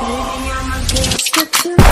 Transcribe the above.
Baby, I'm a gangster.